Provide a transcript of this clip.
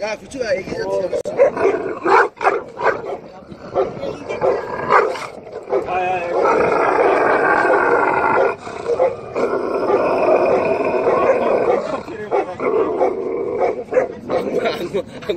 야, 구추가 애기 자체 안, 안, 안.